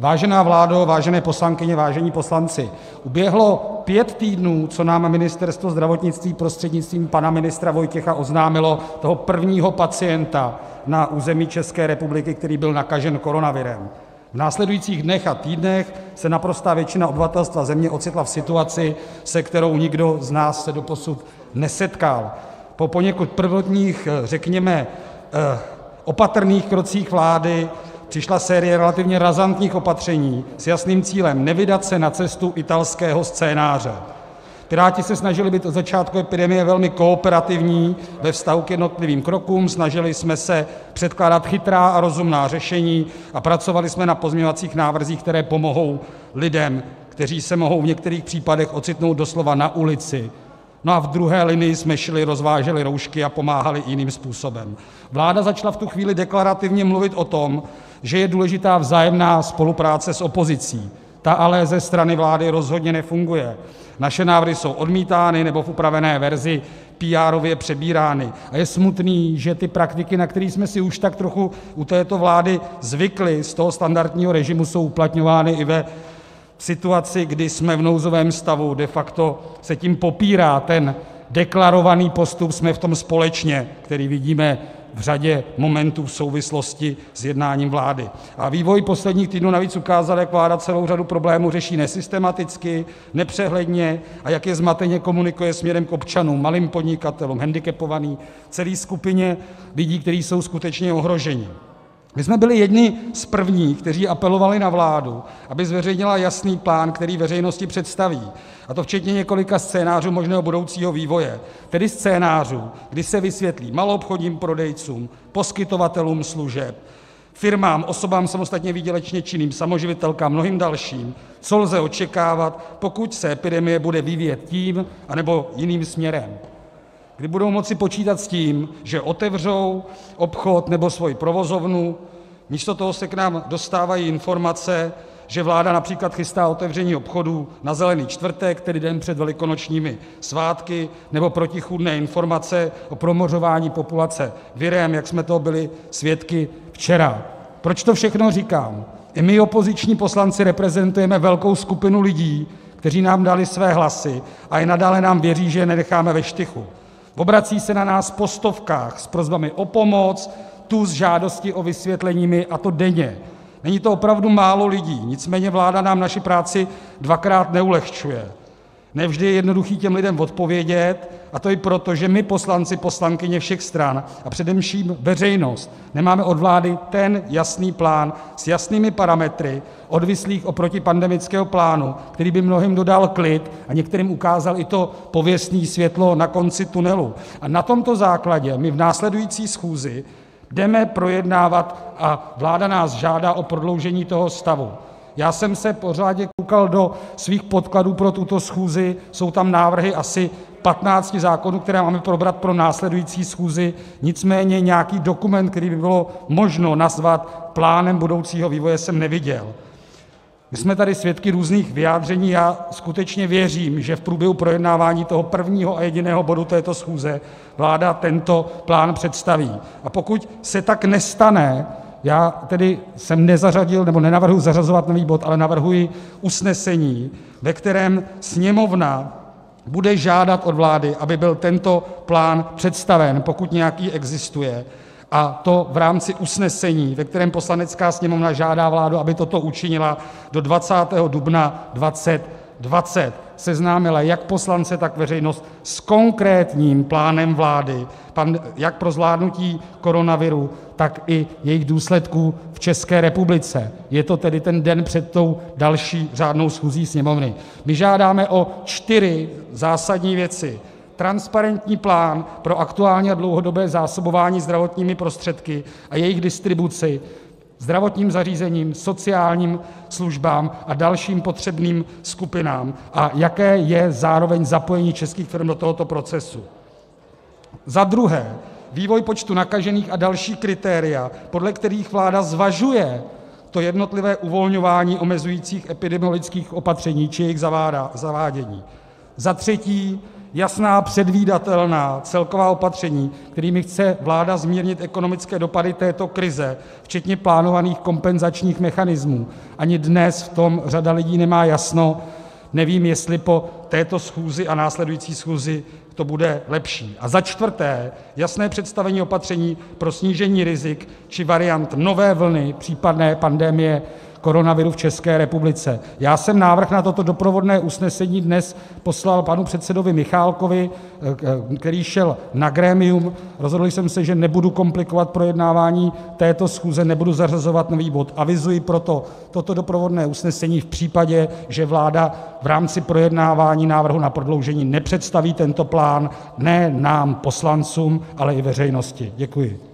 Vážená vládo, vážené poslankyně, vážení poslanci, uběhlo pět týdnů, co nám Ministerstvo zdravotnictví prostřednictvím pana ministra Vojtěcha oznámilo toho prvního pacienta na území České republiky, který byl nakažen koronavirem, v následujících dnech a týdnech se naprostá většina obyvatelstva země ocitla v situaci, se kterou nikdo z nás se doposud nesetkal, po poněkud prvotních, řekněme opatrných krocích vlády přišla série relativně razantních opatření s jasným cílem nevydat se na cestu italského scénáře, Piráti se snažili být od začátku epidemie velmi kooperativní ve vztahu k jednotlivým krokům, snažili jsme se předkládat chytrá a rozumná řešení a pracovali jsme na pozměňovacích návrzích, které pomohou lidem, kteří se mohou v některých případech ocitnout doslova na ulici, a v druhé linii jsme šili, rozváželi roušky a pomáhali jiným způsobem, vláda začala v tu chvíli deklarativně mluvit o tom, že je důležitá vzájemná spolupráce s opozicí, ta ale ze strany vlády rozhodně nefunguje, naše návrhy jsou odmítány nebo v upravené verzi píárově přebírány. A je smutné, že ty praktiky, na které jsme si už tak trochu u této vlády zvykli z toho standardního režimu, jsou uplatňovány i ve situaci, kdy jsme v nouzovém stavu, de facto se tím popírá ten deklarovaný postup jsme v tom společně, který vidíme v řadě momentů v souvislosti s jednáním vlády, a vývoj posledních týdnů navíc ukázal, jak vláda celou řadu problémů řeší nesystematicky, nepřehledně a jak je zmateně komunikuje směrem k občanům, malým podnikatelům, hendikepovaným, celé skupině lidí, kteří jsou skutečně ohroženi. My jsme byli jedni z prvních, kteří apelovali na vládu, aby zveřejnila jasný plán, který veřejnosti představí, a to včetně několika scénářů možného budoucího vývoje, tedy scénářů, kdy se vysvětlí maloobchodním prodejcům, poskytovatelům služeb, firmám, osobám samostatně výdělečně činným, samoživitelkám, mnohým dalším, co lze očekávat, pokud se epidemie bude vyvíjet tím anebo jiným směrem, kdy budou moci počítat s tím, že otevřou obchod nebo svoji provozovnu, místo toho se k nám dostávají informace, že vláda například chystá otevření obchodů na Zelený čtvrtek, tedy den před velikonočními svátky, nebo protichůdné informace o promořování populace virem, jak jsme toho byli svědky včera. Proč to všechno říkám? I my opoziční poslanci reprezentujeme velkou skupinu lidí, kteří nám dali své hlasy a i nadále nám věří, že je nenecháme ve štychu. Obrací se na nás po stovkách s prosbami o pomoc, tu s žádostí o vysvětleními, a to denně. Není to opravdu málo lidí, nicméně vláda nám naši práci dvakrát neulehčuje. Ne vždy je jednoduché těm lidem odpovědět, a to i proto, že my, poslanci, poslankyně všech stran a především veřejnost, nemáme od vlády ten jasný plán s jasnými parametry odvislých o protipandemického plánu, který by mnohým dodal klid a některým ukázal i to pověstné světlo na konci tunelu. A na tomto základě my v následující schůzi jdeme projednávat a vláda nás žádá o prodloužení toho stavu. Já jsem se pořádně koukal do svých podkladů pro tuto schůzi, jsou tam návrhy asi 15 zákonů, které máme probrat pro následující schůzi, nicméně nějaký dokument, který by bylo možno nazvat plánem budoucího vývoje, jsem neviděl. My jsme tady svědky různých vyjádření, já skutečně věřím, že v průběhu projednávání toho prvního a jediného bodu této schůze vláda tento plán představí, a pokud se tak nestane, já tedy jsem nezařadil nebo nenavrhuji zařazovat nový bod, ale navrhuji usnesení, ve kterém Sněmovna bude žádat od vlády, aby byl tento plán představen, pokud nějaký existuje, a to v rámci usnesení, ve kterém Poslanecká sněmovna žádá vládu, aby toto učinila do 20. dubna 2020, seznámila jak poslance, tak veřejnost s konkrétním plánem vlády jak pro zvládnutí koronaviru, tak i jejich důsledků v České republice. Je to tedy ten den před tou další řádnou schůzí Sněmovny. My žádáme o čtyři zásadní věci: transparentní plán pro aktuální a dlouhodobé zásobování zdravotními prostředky a jejich distribuci zdravotním zařízením, sociálním službám a dalším potřebným skupinám a jaké je zároveň zapojení českých firm do tohoto procesu. Za druhé, vývoj počtu nakažených a další kritéria, podle kterých vláda zvažuje to jednotlivé uvolňování omezujících epidemiologických opatření či jejich zavádění. Za třetí, jasná, předvídatelná celková opatření, kterými chce vláda zmírnit ekonomické dopady této krize včetně plánovaných kompenzačních mechanismů, ani dnes v tom řada lidí nemá jasno, nevím, jestli po této schůzi a následující schůzi to bude lepší, a za čtvrté jasné představení opatření pro snížení rizik či variant nové vlny případné pandemie koronaviru v České republice. Já jsem návrh na toto doprovodné usnesení dnes poslal panu předsedovi Michálkovi, který šel na grémium, rozhodl jsem se, že nebudu komplikovat projednávání této schůze, nebudu zařazovat nový bod, avizuji proto toto doprovodné usnesení v případě, že vláda v rámci projednávání návrhu na prodloužení nepředstaví tento plán ne nám poslancům, ale i veřejnosti. Děkuji.